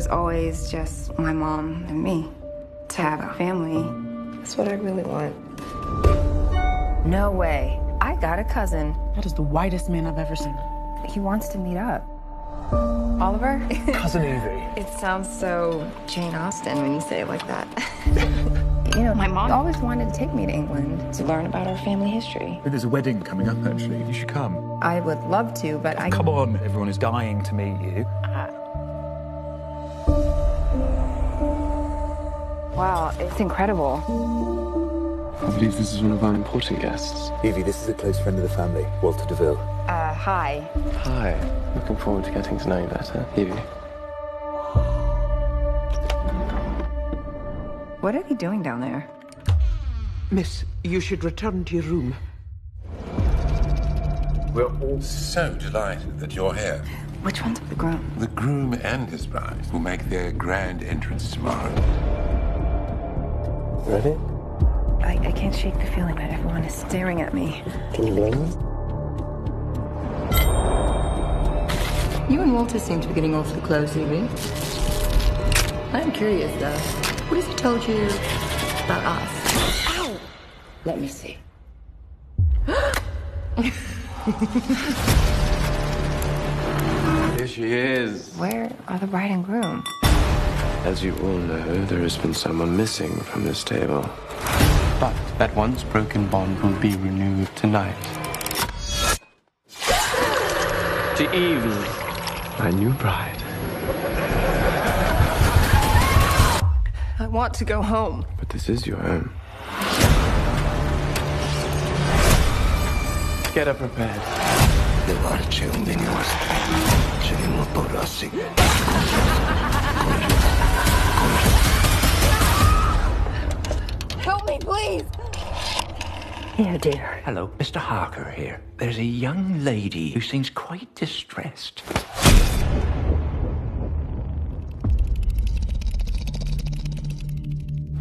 was always just my mom and me. To have a family. That's what I really want. No way. I got a cousin. That is the whitest man I've ever seen. He wants to meet up. Oliver? Cousin Evie. It sounds so Jane Austen when you say it like that. you know, my mom always wanted to take me to England to learn about our family history. There's a wedding coming up, actually. You should come. I would love to, but I. Come on, everyone is dying to meet you. Uh, Wow, it's incredible. I believe this is one of our important guests. Evie, this is a close friend of the family, Walter Deville. Uh, hi. Hi. Looking forward to getting to know you better, Evie. What are they doing down there? Miss, you should return to your room. We're all so delighted that you're here. Which one's the groom? The groom and his bride will make their grand entrance tomorrow. Ready? I, I can't shake the feeling that everyone is staring at me. Can you blame me? You and Walter seem to be getting awfully close, Evie. I'm curious, though. What has he told you about us? Ow! Let me see. Here she is. Where are the bride and groom? As you all know, there has been someone missing from this table. But that once broken bond will be renewed tonight. To Evie, my new bride. I want to go home. But this is your home. Get her prepared. Here, dear. Hello, Mr. Harker here. There's a young lady who seems quite distressed.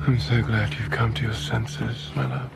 I'm so glad you've come to your senses, my love.